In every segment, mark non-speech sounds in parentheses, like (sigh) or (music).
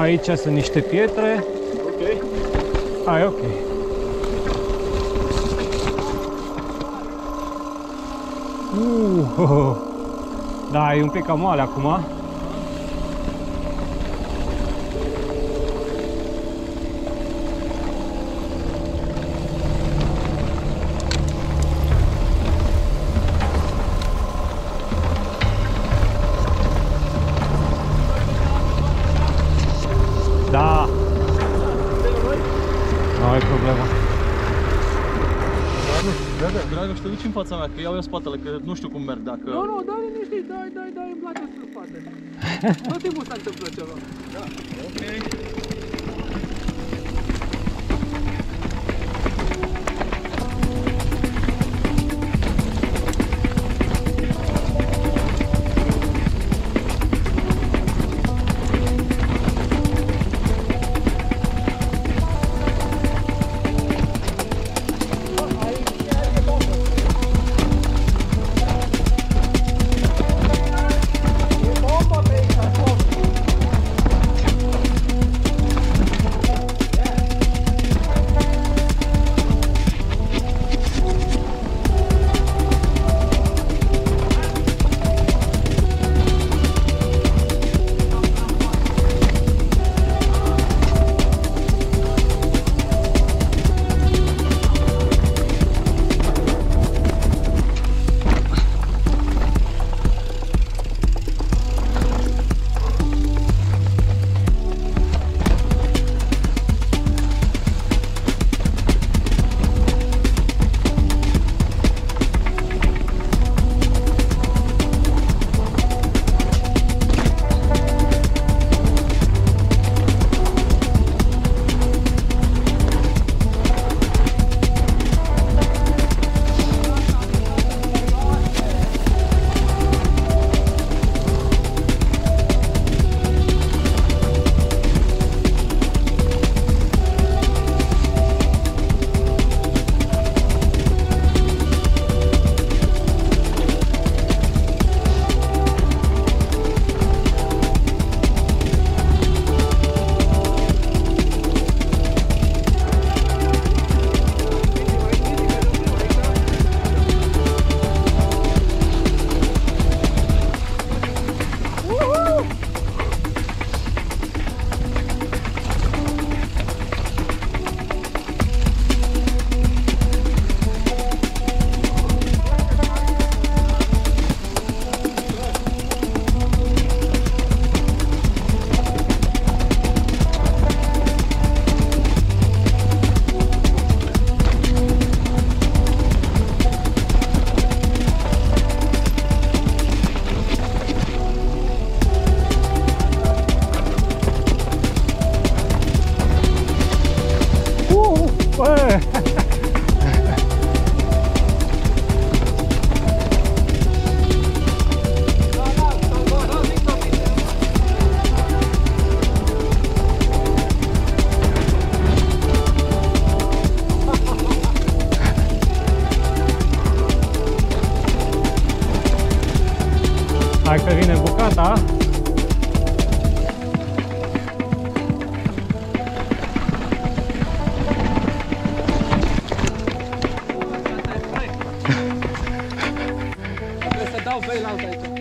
Aici sunt niște pietre. Ok. Ai, ok. Uh, ho, ho. Da, e un pic cam moale acum. Da, nu ai problemă. Dragă, și te duci în fața mea, că iau eu spatele, că nu știu cum merg dacă... Nu, nu, dai liniștit, dai, dai, dai, îmi place să spate. (laughs) Tot timpul se întâmplă ceva. Uh,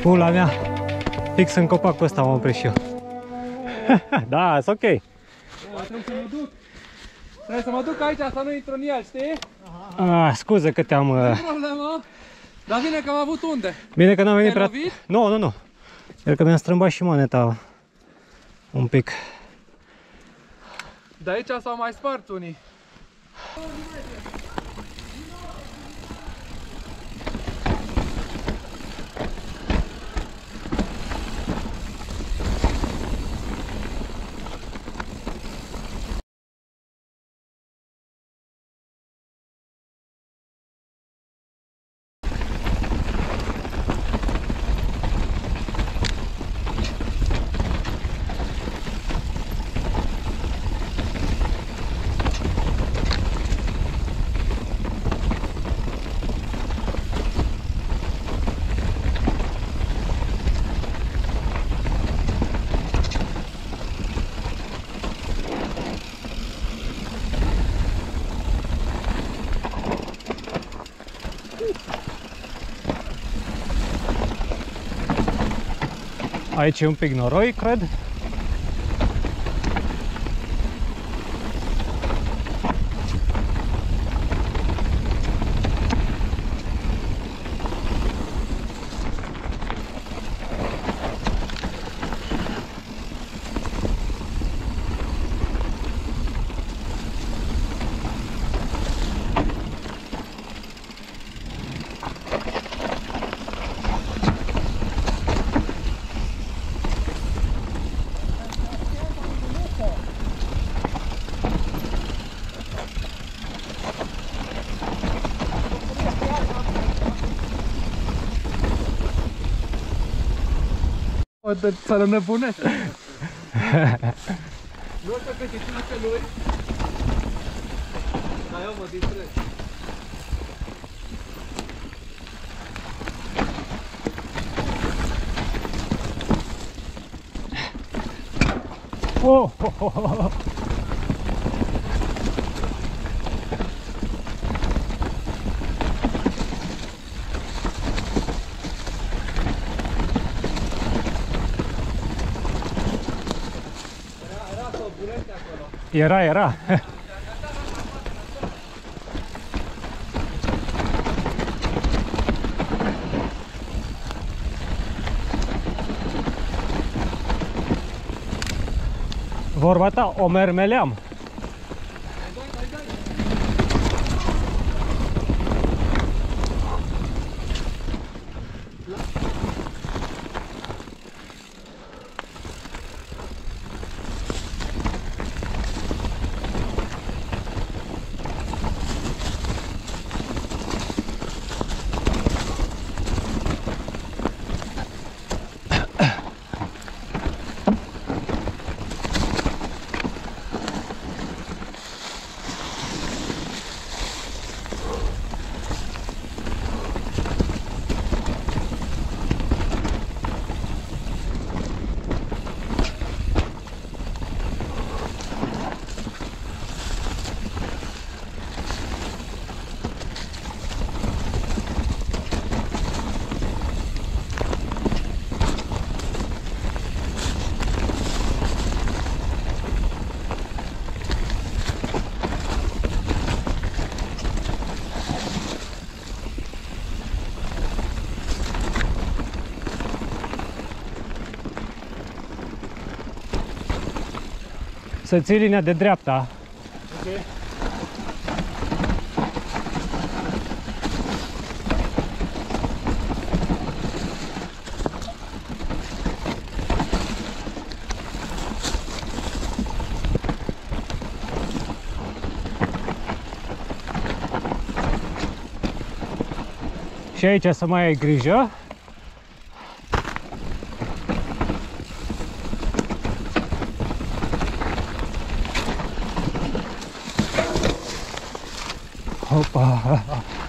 Pula mea. Fix în copacul ăsta m-am oprit și eu. (laughs) da, e ok. Trebuie să mă duc. Trebuie să mă duc aici să nu intru în el, știi? Ah, scuze că te-am... Uh... Nu problemă. Dar bine că am avut unde. Bine că n-am venit Te-ai prea... lovit? Nu, nu, nu. Cred că mi-am strâmbat și moneta un pic. De aici s-au mai spart unii. Aici e un pic noroi, cred. O, de, să le nebunesc. nu o să găsiți pe lui. Dar eu mă distrez. Oh, oh, oh, oh. Era să o bunește acolo. Era, era. Vorba ta, o mermeleam. Să ții linia de dreapta. Ok. Și aici să mai ai grijă. Opa!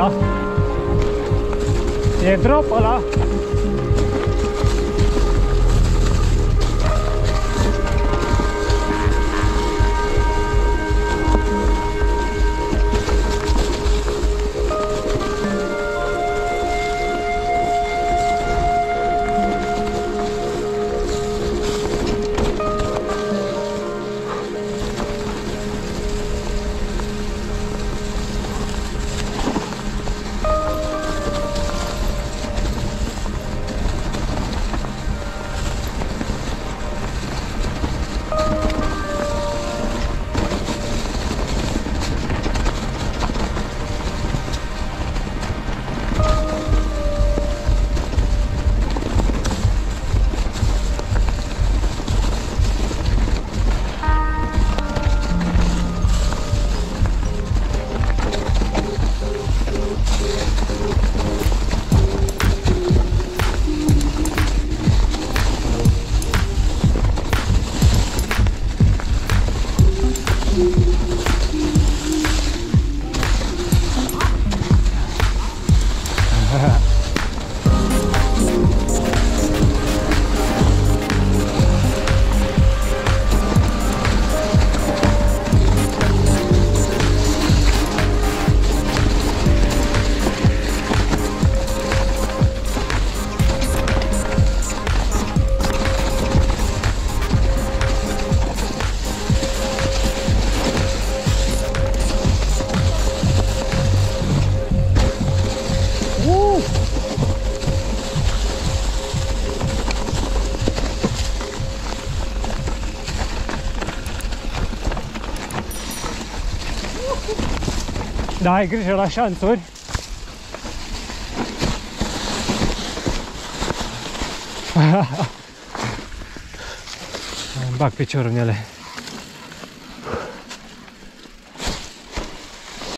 ala. Je drop ala. Da, ai grijă la șanțuri. (laughs) Îmi bag piciorul în ele.